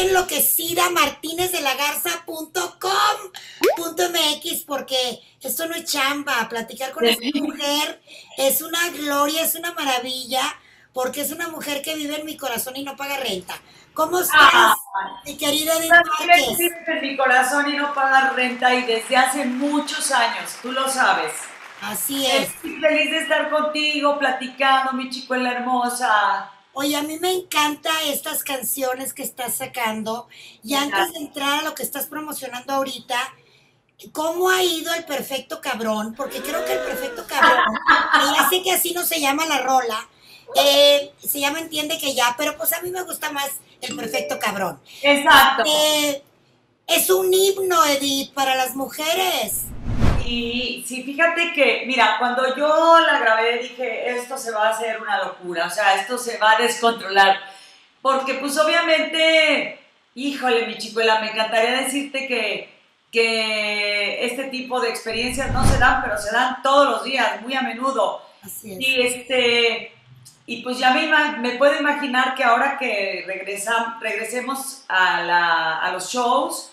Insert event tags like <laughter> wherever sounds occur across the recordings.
Enloquecida, martinezdelagaRza.com.mx, porque esto no es chamba. Platicar con esta mujer es una gloria, es una maravilla, porque es una mujer que vive en mi corazón y no paga renta. ¿Cómo estás, Ah, mi querida Edith vives en mi corazón y no pagar renta y desde hace muchos años, tú lo sabes. Así es. Estoy feliz de estar contigo, platicando, mi chicuela hermosa. Oye, a mí me encantan estas canciones que estás sacando. Y antes de entrar a lo que estás promocionando ahorita, ¿cómo ha ido el perfecto cabrón? Porque creo que el perfecto cabrón, que ya sé que así no se llama la rola, eh, se llama Entiende que ya, pero pues a mí me gusta más el perfecto cabrón. Exacto. Eh, es un himno, Edith, para las mujeres. Y sí, fíjate que, mira, cuando yo la grabé dije, esto se va a hacer una locura, o sea, esto se va a descontrolar. Porque pues obviamente, híjole, mi chicuela, me encantaría decirte que, que este tipo de experiencias no se dan, pero se dan todos los días, muy a menudo. Así es. Y este y pues ya me, puedo imaginar que ahora que regresa, regresemos a, la- a los shows,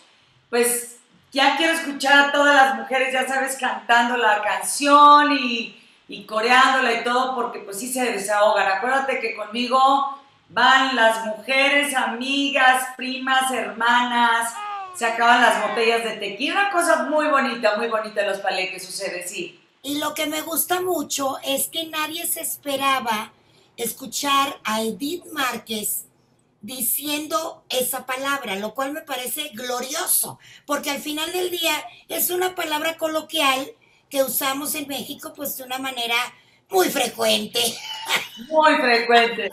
pues ya quiero escuchar a todas las mujeres, ya sabes, cantando la canción y, y coreándola y todo, porque pues sí se desahogan. Acuérdate que conmigo van las mujeres, amigas, primas, hermanas, se acaban las botellas de tequila, una cosa muy bonita, muy bonita en los paleques sucede, sí. Y lo que me gusta mucho es que nadie se esperaba escuchar a Edith Márquez diciendo esa palabra, lo cual me parece glorioso, porque al final del día es una palabra coloquial que usamos en México pues de una manera muy frecuente. Muy frecuente.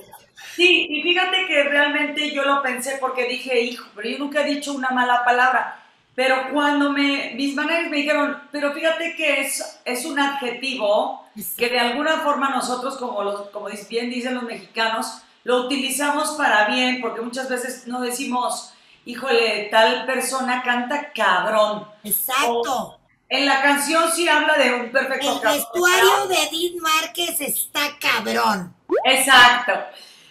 Sí, y fíjate que realmente yo lo pensé porque dije, hijo, pero yo nunca he dicho una mala palabra. Pero cuando me, mis managers me dijeron, pero fíjate que es, es un adjetivo que de alguna forma nosotros, como, los, como bien dicen los mexicanos, lo utilizamos para bien, porque muchas veces no decimos, híjole, tal persona canta cabrón. Exacto. En la canción sí habla de un perfecto El cabrón. vestuario de Edith Márquez está cabrón. Exacto.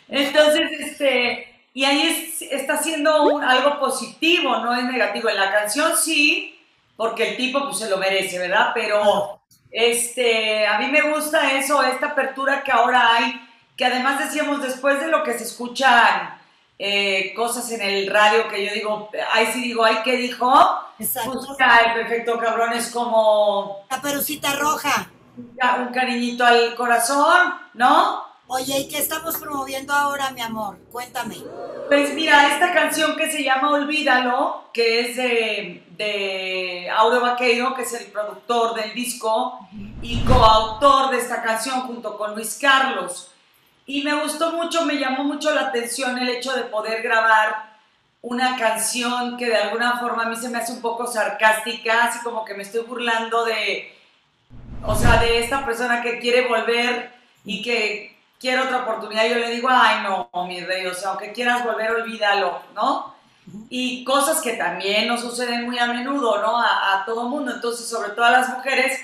Entonces, este, y ahí es- está haciendo un- algo positivo, no es negativo. En la canción sí, porque el tipo pues se lo merece, ¿verdad? Pero este, a mí me gusta eso, esta apertura que ahora hay, que además decíamos después de lo que se escuchan eh, cosas en el radio que yo digo, ahí sí digo, ay, ¿qué dijo? Exacto. Busca el perfecto cabrón es como La perucita roja. un ca- un cariñito al corazón, ¿no? Oye, ¿y qué estamos promoviendo ahora, mi amor? Cuéntame. Pues mira, esta canción que se llama Olvídalo, que es de, de Aureo Vaqueiro, que es el productor del disco y coautor de esta canción junto con Luis Carlos. Y me gustó mucho, me llamó mucho la atención el hecho de poder grabar una canción que de alguna forma a mí se me hace un poco sarcástica, así como que me estoy burlando de, o sea, de esta persona que quiere volver y que quiere otra oportunidad. Yo le digo, ay, no, mi rey, o sea, aunque quieras volver, olvídalo, ¿no? Y cosas que también nos suceden muy a menudo, ¿no? A, a todo mundo, entonces, sobre todo a las mujeres.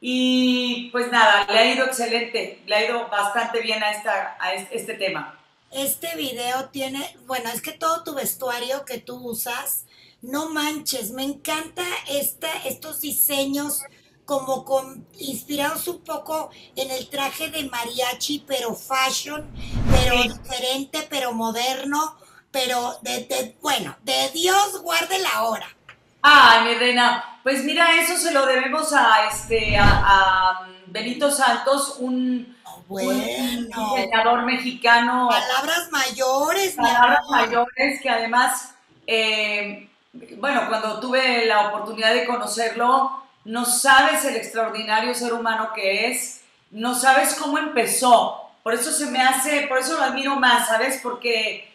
Y pues nada, le ha ido excelente, le ha ido bastante bien a, esta, a es- este tema. Este video tiene, bueno, es que todo tu vestuario que tú usas, no manches, me encanta esta, estos diseños como con, inspirados un poco en el traje de mariachi, pero fashion, pero Sí. diferente, pero moderno, pero de, de- bueno, de Dios guarde la hora. Ay, mi reina, pues mira, eso se lo debemos a este a, a Benito Santos, un, un Bueno, diseñador mexicano. palabras mayores, mi palabras amor. mayores que además, eh, bueno, cuando tuve la oportunidad de conocerlo, no sabes el extraordinario ser humano que es, no sabes cómo empezó. Por eso se me hace, por eso lo admiro más, ¿sabes? Porque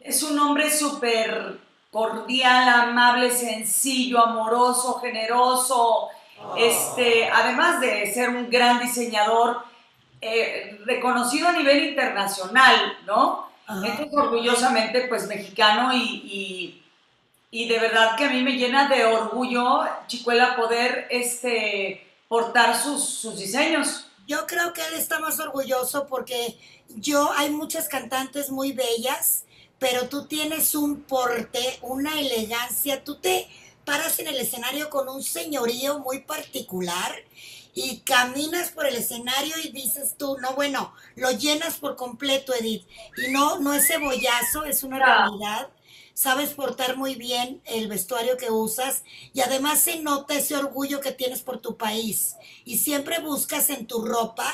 es un hombre súper cordial, amable, sencillo, amoroso, generoso. Este, además de ser un gran diseñador, eh, reconocido a nivel internacional, ¿no? Ajá. Entonces, orgullosamente, pues mexicano y, y, y de verdad que a mí me llena de orgullo, Chicuela, poder este, portar sus, sus diseños. Yo creo que él está más orgulloso porque yo, hay muchas cantantes muy bellas, pero tú tienes un porte, una elegancia, tú te paras en el escenario con un señorío muy particular y caminas por el escenario y dices tú, no, bueno, lo llenas por completo, Edith. Y no, no es cebollazo, es una realidad. Sabes portar muy bien el vestuario que usas y además se nota ese orgullo que tienes por tu país. Y siempre buscas en tu ropa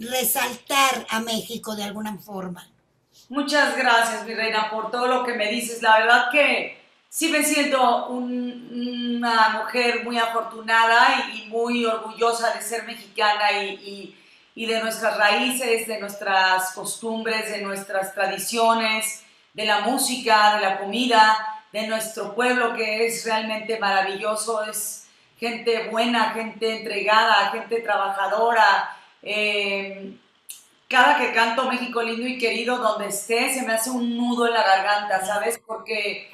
resaltar a México de alguna forma. Muchas gracias, mi reina, por todo lo que me dices. La verdad que sí me siento una mujer muy afortunada y, muy orgullosa de ser mexicana y, de nuestras raíces, de nuestras costumbres, de nuestras tradiciones, de la música, de la comida, de nuestro pueblo que es realmente maravilloso, es gente buena, gente entregada, gente trabajadora. Eh, cada que canto México lindo y querido, donde esté, se me hace un nudo en la garganta, ¿sabes? Porque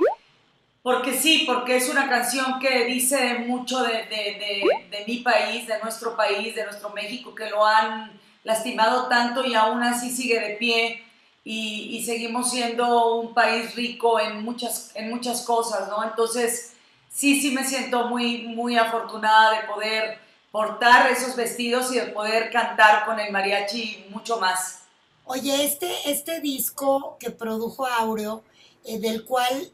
porque sí, porque es una canción que dice mucho de, mi país, de nuestro país, de nuestro México, que lo han lastimado tanto y aún así sigue de pie y, seguimos siendo un país rico en muchas, en muchas cosas, ¿no? Entonces, sí, sí me siento muy, muy afortunada de poder portar esos vestidos y de poder cantar con el mariachi mucho más. Oye, este, este disco que produjo Aureo, eh, del cual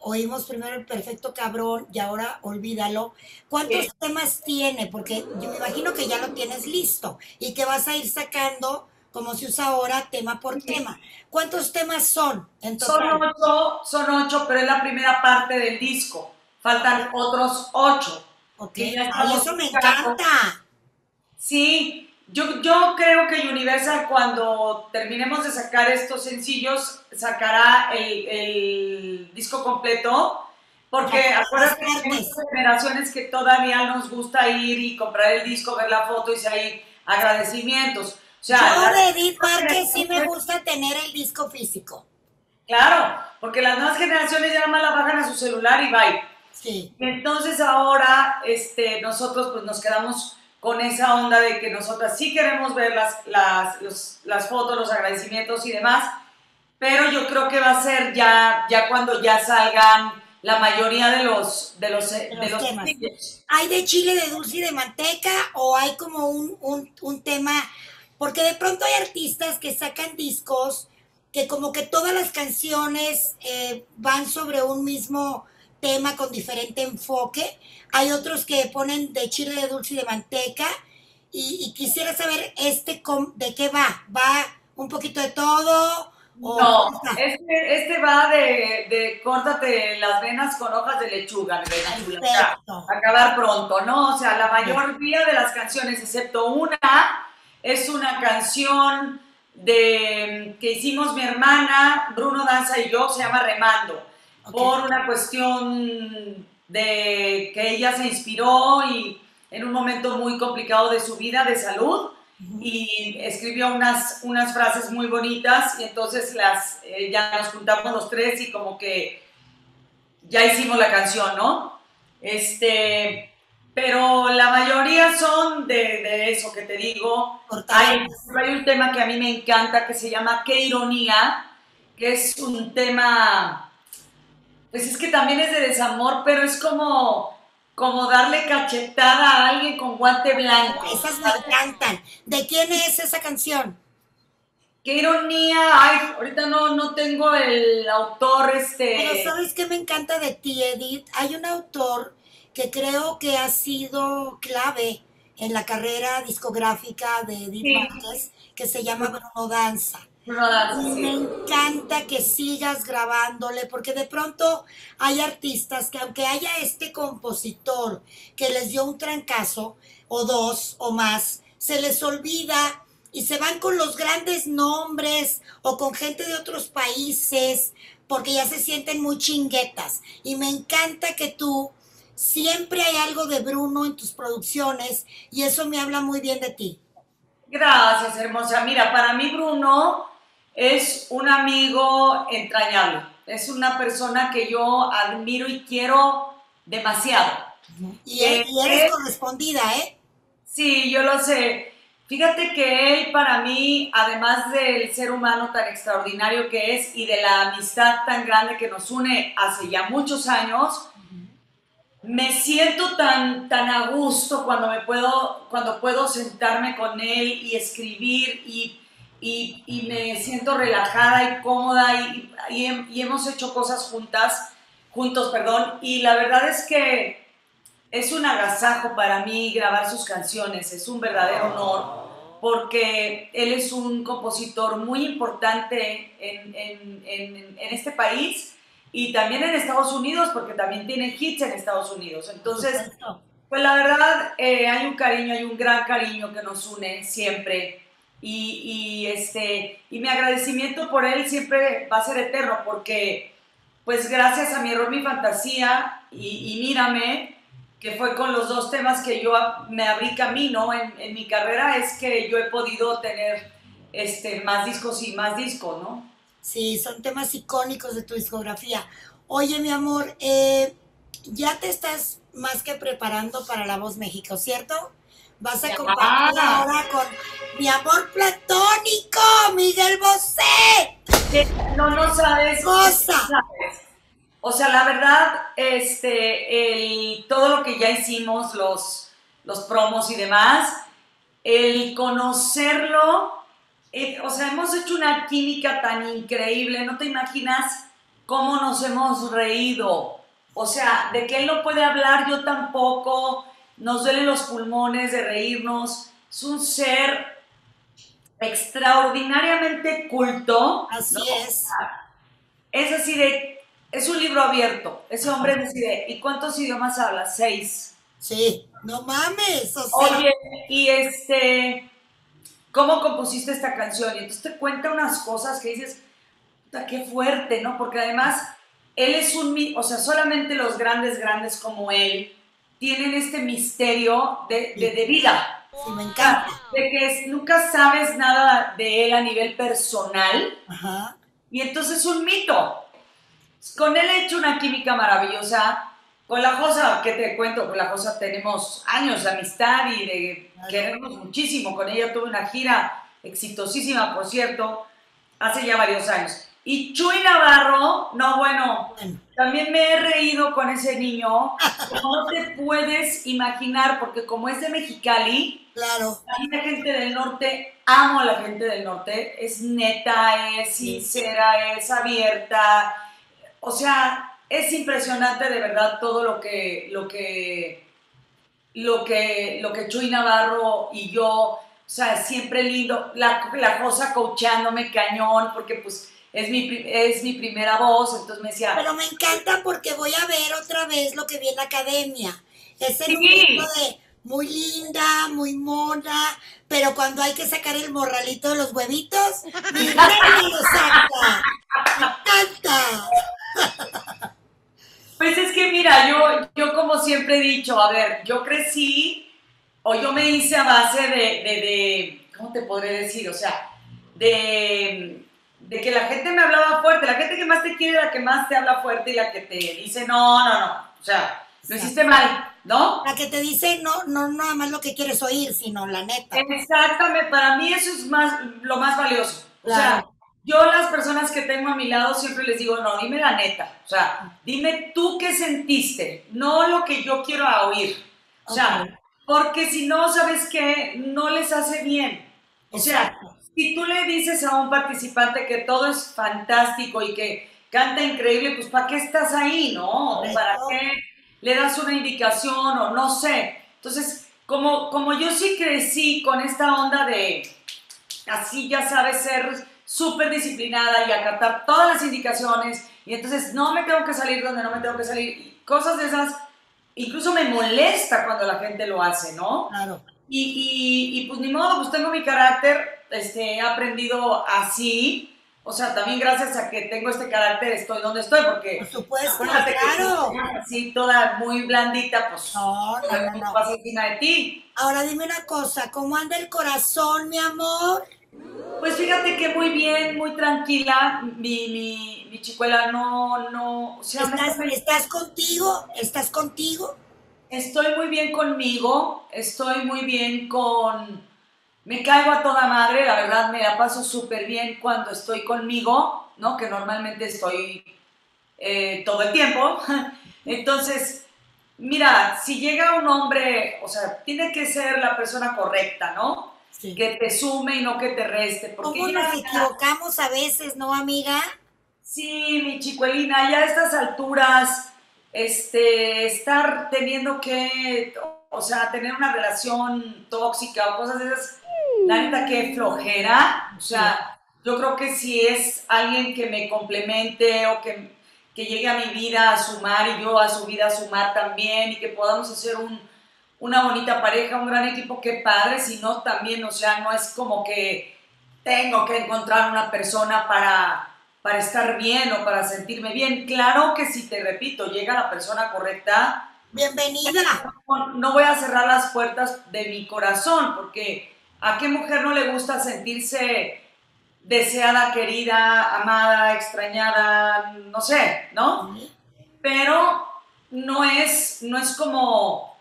oímos primero el perfecto cabrón y ahora olvídalo. ¿Cuántos temas tiene? Porque yo me imagino que ya lo tienes listo y que vas a ir sacando, como se usa ahora, tema por tema. ¿Cuántos temas son Son ocho, son ocho, pero es la primera parte del disco. Faltan otros ocho. Ok, eso me encanta. Sí, yo, yo creo que Universal cuando terminemos de sacar estos sencillos sacará el, el disco completo porque acuérdate que hay muchas generaciones que todavía nos gusta ir y comprar el disco, ver la foto y si hay agradecimientos. O sea, Yo de Edith Márquez sí me gusta tener el disco físico. Claro, porque las nuevas generaciones ya nada más la bajan a su celular y bye. Sí. Y entonces ahora este, nosotros pues nos quedamos con esa onda de que nosotras sí queremos ver las, las, las fotos, los agradecimientos y demás, pero yo creo que va a ser ya, ya cuando ya salgan la mayoría de los, de los, de los, temas. ¿Hay de chile, de dulce y de manteca o hay como un, un, un tema? Porque de pronto hay artistas que sacan discos que como que todas las canciones eh, van sobre un mismo tema con diferente enfoque. Hay otros que ponen de chile de dulce y de manteca. Y, quisiera saber este de qué va. ¿Va un poquito de todo? no, este, este, va de, de, córtate las venas con hojas de lechuga, acabar pronto, ¿no? O sea, la mayoría de las canciones, excepto una, es una canción de que hicimos mi hermana, Bruno Danza y yo, se llama Remando por una cuestión de que ella se inspiró y en un momento muy complicado de su vida, de salud, y escribió unas, unas frases muy bonitas y entonces las, eh, ya nos juntamos los tres y como que ya hicimos la canción, ¿no? Este, pero la mayoría son de, de eso que te digo. Hay, hay un tema que a mí me encanta que se llama Qué ironía, que es un tema pues es que también es de desamor, pero es como, como darle cachetada a alguien con guante blanco. Esas me encantan. ¿De quién es esa canción? Qué ironía. Ay, ahorita no, no tengo el autor este. Pero ¿sabes qué me encanta de ti, Edith? Hay un autor que creo que ha sido clave en la carrera discográfica de Edith Márquez, que se llama Bruno Danza. Me encanta que sigas grabándole, porque de pronto hay artistas que aunque haya este compositor que les dio un trancazo, o dos o más, se les olvida y se van con los grandes nombres o con gente de otros países, porque ya se sienten muy chinguetas. Y me encanta que tú siempre hay algo de Bruno en tus producciones y eso me habla muy bien de ti. Gracias, hermosa. Mira, para mí Bruno es un amigo entrañable. Es una persona que yo admiro y quiero demasiado. Y, eres correspondida, ¿eh? Sí, yo lo sé. Fíjate que él para mí, además del ser humano tan extraordinario que es y de la amistad tan grande que nos une hace ya muchos años, me siento tan, tan a gusto cuando, me puedo, cuando puedo sentarme con él y escribir y, y, me siento relajada y cómoda y, y, hemos hecho cosas juntas, juntos, perdón, y la verdad es que es un agasajo para mí grabar sus canciones, es un verdadero honor porque él es un compositor muy importante en, en, en, en este país y también en Estados Unidos, porque también tiene hits en Estados Unidos. Entonces, pues la verdad, eh, hay un cariño, hay un gran cariño que nos une siempre. Y, y, este, y mi agradecimiento por él siempre va a ser eterno, porque pues gracias a mi error, mi fantasía y, y mírame, que fue con los dos temas que yo me abrí camino en, en mi carrera, es que yo he podido tener este, más discos y más discos, ¿no? Sí, son temas icónicos de tu discografía. Oye, mi amor, eh, ya te estás más que preparando para La Voz México, ¿cierto? Vas a compartir ahora con mi amor platónico, Miguel Bosé. No, no sabes. Cosa. O sea, la verdad, este, el, todo lo que ya hicimos, los, los promos y demás, el conocerlo eh, o sea, hemos hecho una química tan increíble, no te imaginas cómo nos hemos reído. O sea, de que él no puede hablar, yo tampoco, nos duelen los pulmones de reírnos. Es un ser extraordinariamente culto. Así es. Es así de, es un libro abierto. Ese hombre decide, ¿y cuántos idiomas habla? Seis. Sí, no mames. Oye, y este, ¿cómo compusiste esta canción? Y entonces te cuenta unas cosas que dices, qué fuerte, ¿no? Porque además, él es un, o sea, solamente los grandes, grandes como él tienen este misterio de, de, vida. Sí, me encanta. De que nunca sabes nada de él a nivel personal. Ajá. Y entonces es un mito. Con él he hecho una química maravillosa. Con la Josa, ¿qué te cuento? Con la Josa tenemos años de amistad y de queremos muchísimo. Con ella tuve una gira exitosísima, por cierto, hace ya varios años. Y Chuy Navarro, no, bueno, también me he reído con ese niño. No te puedes imaginar, porque como es de Mexicali, claro. la gente del norte, amo a la gente del norte, es neta, es sincera, es abierta. O sea, es impresionante de verdad todo lo que, lo que, lo que, lo que Chuy Navarro y yo, o sea, siempre lindo, la, la cosa coachándome cañón, porque pues es mi, es mi primera voz, entonces me decía... Pero me encanta porque voy a ver otra vez lo que vi en la academia. Es el sí. de muy linda, muy mona, pero cuando hay que sacar el morralito de los huevitos, mira <laughs> lo saca. Me encanta. Pues es que mira, yo, yo como siempre he dicho, a ver, yo crecí o yo me hice a base de, de, ¿cómo te podré decir? O sea, de, de, que la gente me hablaba fuerte, la gente que más te quiere, la que más te habla fuerte y la que te dice, no, no, no, o sea, lo hiciste mal, ¿no? La que te dice no, no nada más lo que quieres oír, sino la neta. Exactamente, para mí eso es más, lo más valioso. O sea, yo las personas que tengo a mi lado siempre les digo, no, dime la neta, o sea, dime tú qué sentiste, no lo que yo quiero oír. O sea, porque si no, ¿sabes qué? No les hace bien. O sea, si tú le dices a un participante que todo es fantástico y que canta increíble, pues ¿para qué estás ahí, no? ¿Para qué le das una indicación o no sé? Entonces, como, como yo sí crecí con esta onda de, así ya sabes, ser súper disciplinada y acatar todas las indicaciones y entonces no me tengo que salir donde no me tengo que salir. Cosas de esas, incluso me molesta cuando la gente lo hace, ¿no? Claro. Y, y, pues ni modo, pues tengo mi carácter, este, he aprendido así. O sea, también gracias a que tengo este carácter estoy donde estoy, porque... Por supuesto, claro. así toda muy blandita, pues... No, no, no, no. encima de ti. Ahora dime una cosa, ¿cómo anda el corazón, mi amor? Pues fíjate que muy bien, muy tranquila. Mi, mi, mi chicuela no, no. ¿Estás, ¿Estás contigo? ¿Estás contigo? Estoy muy bien conmigo, estoy muy bien con me caigo a toda madre, la verdad me la paso súper bien cuando estoy conmigo, ¿no? Que normalmente estoy eh, todo el tiempo. <laughs> Entonces, mira, si llega un hombre, o sea, tiene que ser la persona correcta, ¿no? Que te sume y no que te reste. Porque ¿Cómo nos equivocamos a veces, no, amiga? Sí, mi chicuelina, ya a estas alturas, este, estar teniendo que, o sea, tener una relación tóxica o cosas de esas, la neta que flojera, o sea, yo creo que si es alguien que me complemente o que, que llegue a mi vida a sumar y yo a su vida a sumar también y que podamos hacer un, una bonita pareja, un gran equipo, qué padre, si no también, o sea, no es como que tengo que encontrar una persona para, para estar bien o para sentirme bien. Claro que si te repito, llega la persona correcta. Bienvenida. no voy a cerrar las puertas de mi corazón porque ¿A qué mujer no le gusta sentirse deseada, querida, amada, extrañada, no sé, ¿no? Pero no es, no es como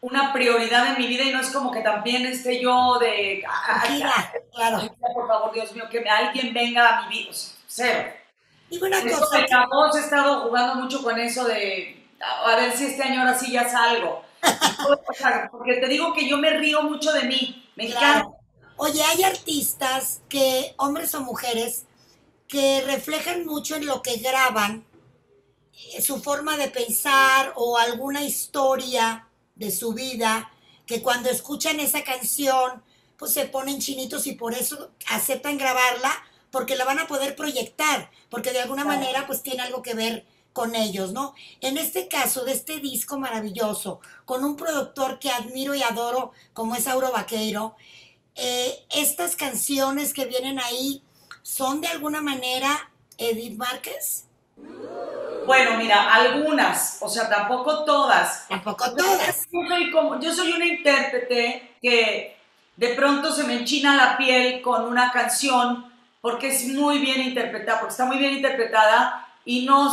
una prioridad en mi vida y no es como que también esté yo de... claro. Por favor, Dios mío, que alguien venga a mi vida. cero. Y una cosa. Hemos estado jugando mucho con eso de a ver si este año ahora sí ya salgo. <laughs> porque te digo que yo me río mucho de mí. Me encanta. Oye, hay artistas que, hombres o mujeres, que reflejan mucho en lo que graban eh, su forma de pensar o alguna historia de su vida, que cuando escuchan esa canción, pues se ponen chinitos y por eso aceptan grabarla, porque la van a poder proyectar, porque de alguna manera pues tiene algo que ver con ellos, ¿no? En este caso de este disco maravilloso, con un productor que admiro y adoro como es Auro Vaqueiro, eh, estas canciones que vienen ahí son de alguna manera Edith Márquez? Bueno, mira, algunas, o sea, tampoco todas. Tampoco todas. Yo soy, como, yo soy una intérprete que de pronto se me enchina la piel con una canción porque es muy bien interpretada, porque está muy bien interpretada y no,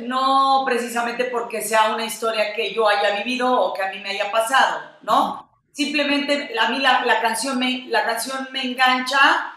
no precisamente porque sea una historia que yo haya vivido o que a mí me haya pasado, ¿no? Simplemente a mí la, canción, me, la canción me engancha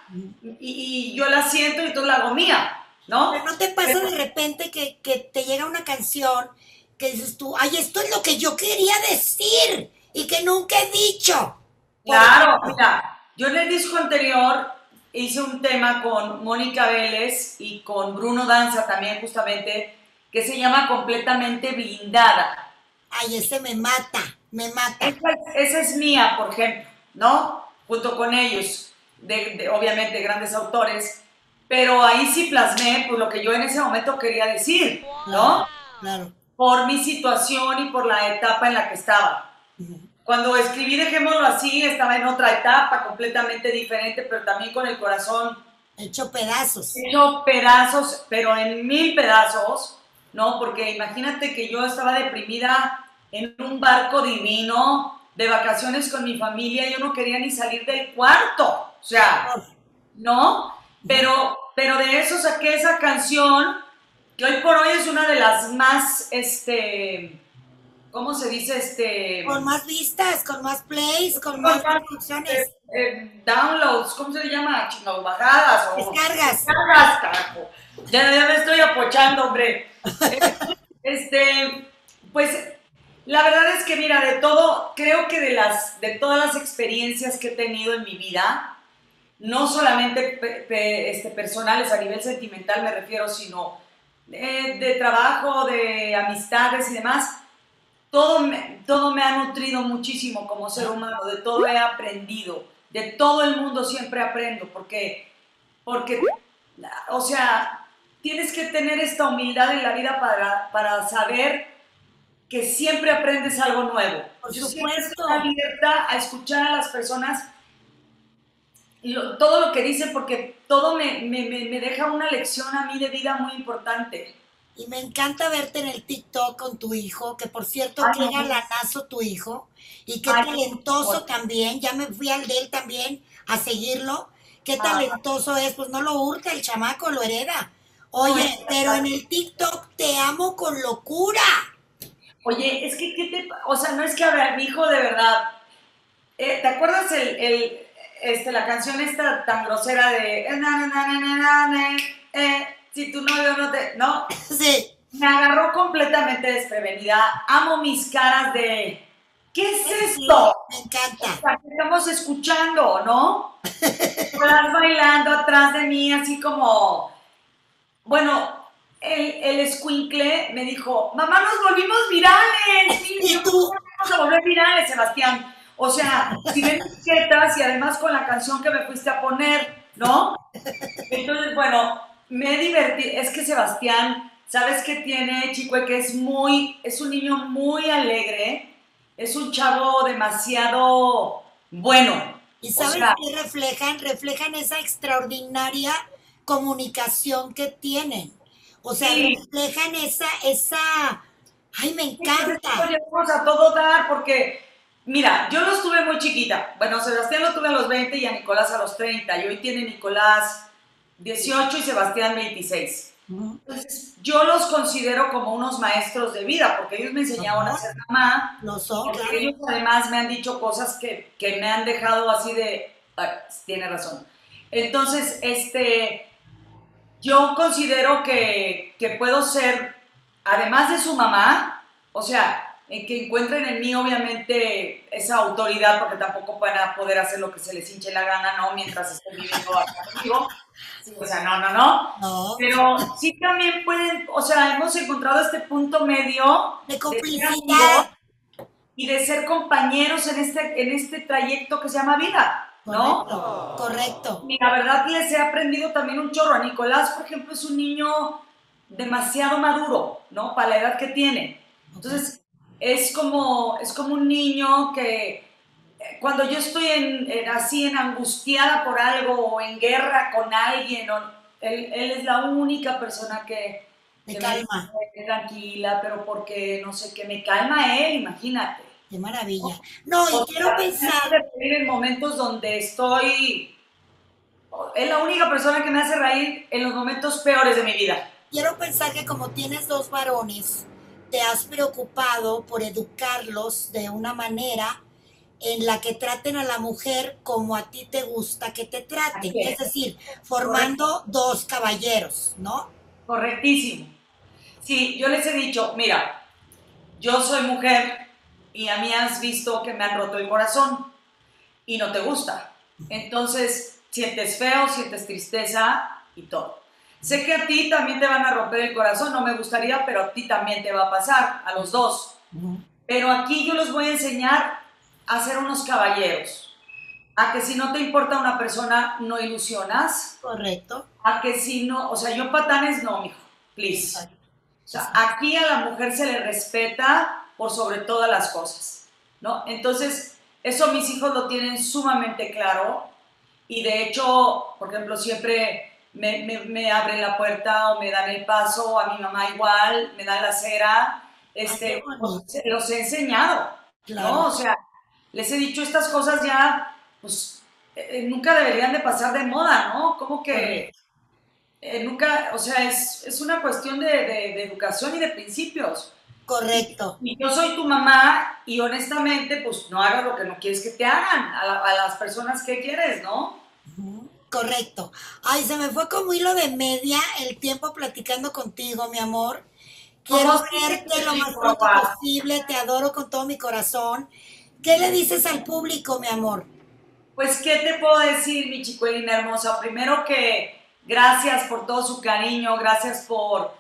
y, yo la siento y entonces la hago mía, ¿no? Pero no te pasa de repente que, que te llega una canción que dices tú, ay, esto es lo que yo quería decir y que nunca he dicho. Claro, mira, yo en el disco anterior hice un tema con Mónica Vélez y con Bruno Danza también justamente, que se llama Completamente Blindada. Ay, ese me mata, me mata. Esa, es mía, por ejemplo, ¿no? Junto con ellos, de, obviamente grandes autores, pero ahí sí plasmé por lo que yo en ese momento quería decir, ¿no? Claro. Por mi situación y por la etapa en la que estaba. Cuando escribí Dejémoslo así, estaba en otra etapa completamente diferente, pero también con el corazón. Hecho pedazos. Hecho pedazos, pero en mil pedazos, ¿no? Porque imagínate que yo estaba deprimida en un barco divino, de vacaciones con mi familia, yo no quería ni salir del cuarto, o sea, ¿no? Pero, pero de eso saqué esa canción, que hoy por hoy es una de las más, este, ¿cómo se dice? Este, con más vistas, con más plays, con, más producciones. Eh, eh, downloads, ¿cómo se le llama? bajadas. O, Descargas. Descargas, carajo. Ya, ya me estoy apochando, hombre. <laughs> este, pues la verdad es que, mira, de todo, creo que de, las, de todas las experiencias que he tenido en mi vida, no solamente este, personales a nivel sentimental me refiero, sino de trabajo, de amistades y demás, todo me, todo me ha nutrido muchísimo como ser humano, de todo he aprendido, de todo el mundo siempre aprendo, porque, porque o sea, tienes que tener esta humildad en la vida para, para saber que siempre aprendes algo nuevo. Por Yo siempre estoy abierta a escuchar a las personas todo lo que dicen, porque todo me, me, me deja una lección a mí de vida muy importante. Y me encanta verte en el TikTok con tu hijo, que por cierto, qué galanazo tu hijo. Y qué talentoso también. Ya me fui al de él también a seguirlo. Qué talentoso es. Pues no lo hurta el chamaco, lo hereda. Oye, pero en el TikTok te amo con locura. Oye, es que, ¿qué te O sea, no es que, ver, mi hijo de verdad. Eh, ¿Te acuerdas el, este, la canción esta tan grosera de eh, na, na, na, eh, si tu novio no te. ¿No? Sí. Me agarró completamente desprevenida. Amo mis caras de. ¿Qué es Sí, esto? me encanta. O sea, ¿qué estamos escuchando, ¿no? Estás bailando atrás de mí, así como. Bueno, el, el escuincle me dijo: Mamá, nos volvimos virales. ¿Y niño, tú? Vamos a volver virales, Sebastián. O sea, si ven etiquetas y además con la canción que me fuiste a poner, ¿no? Entonces, bueno, me divertí. Es que Sebastián, ¿sabes qué tiene, chico? Que es muy, es un niño muy alegre, es un chavo demasiado bueno. ¿Y sabes sea- qué reflejan? Reflejan esa extraordinaria comunicación que tienen. O sea, Sí. reflejan esa, esa, ay, me Entonces, encanta. llevamos a todo dar porque, mira, yo los tuve muy chiquita. Bueno, Sebastián lo tuve a los 20 y a Nicolás a los 30. Y hoy tiene Nicolás 18 y Sebastián 26. Ujú. Entonces, yo los considero como unos maestros de vida porque ellos me enseñaron a ser mamá. Lo son, Porque claro. ellos además me han dicho cosas que, que me han dejado así de, "Ah, tiene razón. Entonces, este, yo considero que, que puedo ser, además de su mamá, o sea, en que encuentren en mí obviamente esa autoridad, porque tampoco van a poder hacer lo que se les hinche la gana, ¿no? Mientras estén viviendo acá conmigo. O sea, no, no, no. No, Pero sí también pueden, o sea, hemos encontrado este punto medio de complicidad. y de ser compañeros en este, en este trayecto que se llama vida, ¿no? Correcto, correcto. Y la verdad les he aprendido también un chorro. A Nicolás, por ejemplo, es un niño demasiado maduro, ¿no? Para la edad que tiene. Entonces, es como, es como un niño que eh, cuando yo estoy en, en- así en angustiada por algo o en guerra con alguien, o- él, él es la única persona que, calma. me dice, tranquila, pero porque no sé qué, me calma él, imagínate. Qué maravilla. No, y quiero pensar, en momentos donde estoy. Es la única persona que me hace reír en los momentos peores de mi vida. quiero pensar que como tienes dos varones, te has preocupado por educarlos de una manera en la que traten a la mujer como a ti te gusta que te traten. Es decir, formando dos caballeros, ¿no? Correctísimo. Sí, yo les he dicho, mira, yo soy mujer y a mí has visto que me han roto el corazón y no te gusta. Entonces, sientes feo, sientes tristeza y todo. Sé que a ti también te van a romper el corazón, no me gustaría, pero a ti también te va a pasar, a los dos. Pero aquí yo les voy a enseñar a ser unos caballeros. A que si no te importa una persona, no ilusionas. Correcto. A que si no, o sea, yo patanes no, mijo, please. O sea, aquí a la mujer se le respeta por sobre todas las cosas, ¿no? Entonces, eso mis hijos lo tienen sumamente claro y de hecho, por ejemplo, siempre me, me- me abren la puerta o me dan el paso, a mi mamá igual, me dan la cera, este, bonito. pues, los he enseñado, Claro. ¿no? O sea, les he dicho estas cosas ya, pues, eh, nunca deberían de pasar de moda, ¿no? Como que eh, nunca, o sea, es, es una cuestión de, de- de educación y de principios. Correcto. Y yo soy tu mamá y honestamente, pues no hagas lo que no quieres que te hagan a, la- a las personas que quieres, ¿no? Correcto. Ay, se me fue como hilo de media el tiempo platicando contigo, mi amor. Quiero ¿Cómo verte lo más pronto posible, te adoro con todo mi corazón. ¿Qué le dices al público, mi amor? Pues, ¿qué te puedo decir, mi chicuelina hermosa? Primero que gracias por todo su cariño, gracias por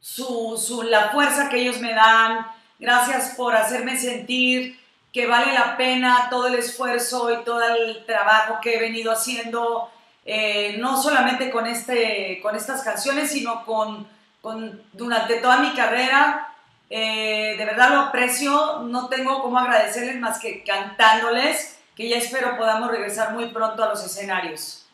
su, su- la fuerza que ellos me dan, gracias por hacerme sentir que vale la pena todo el esfuerzo y todo el trabajo que he venido haciendo, eh, no solamente con, este, con estas canciones, sino con, con durante toda mi carrera. Eh, de verdad lo aprecio, no tengo cómo agradecerles más que cantándoles, que ya espero podamos regresar muy pronto a los escenarios.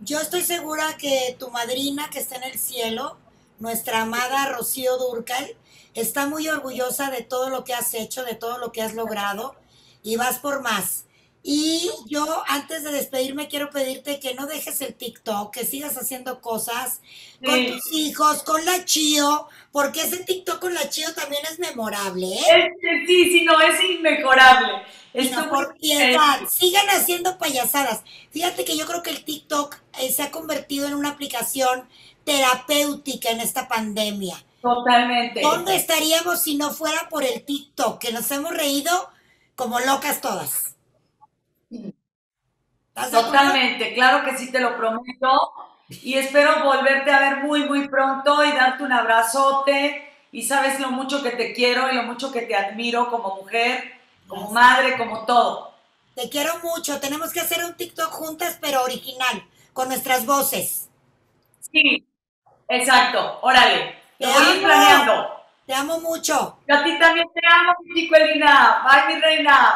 Yo estoy segura que tu madrina que está en el cielo, nuestra amada Rocío Durcal, está muy orgullosa de todo lo que has hecho, de todo lo que has logrado y vas por más. Y yo, antes de despedirme, quiero pedirte que no dejes el TikTok, que sigas haciendo cosas con tus hijos, con la Chio, porque ese TikTok con la Chio también es memorable, ¿eh? Este, sí, sí, no, es inmejorable. No por piedad, sigan haciendo payasadas. Fíjate que yo creo que el TikTok eh, se ha convertido en una aplicación terapéutica en esta pandemia. Totalmente. ¿Dónde estaríamos si no fuera por el TikTok? Que nos hemos reído como locas todas. Totalmente, claro que sí te lo prometo. Y espero volverte a ver muy, muy pronto y darte un abrazote. Y sabes lo mucho que te quiero y lo mucho que te admiro como mujer, como madre, como todo. Te quiero mucho. Tenemos que hacer un TikTok juntas, pero original, con nuestras voces. Sí, exacto. Órale, Te amo. planeando. Te amo mucho. Yo a ti también te amo, mi chico Elina. Bye, mi reina.